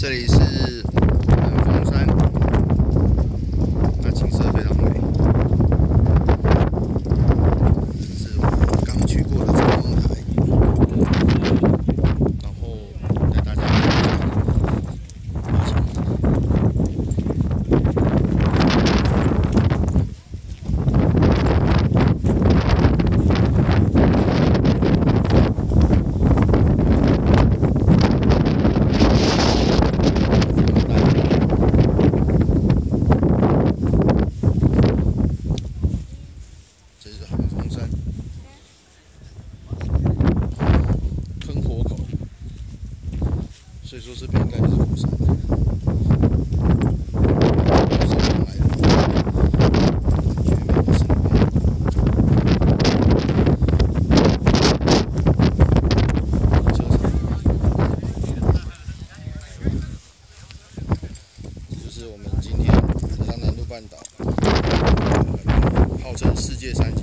这里是所以说这边应该是火山。是上来的，绝美的声光。车场，这就是我们今天上南路半岛。号称世界三景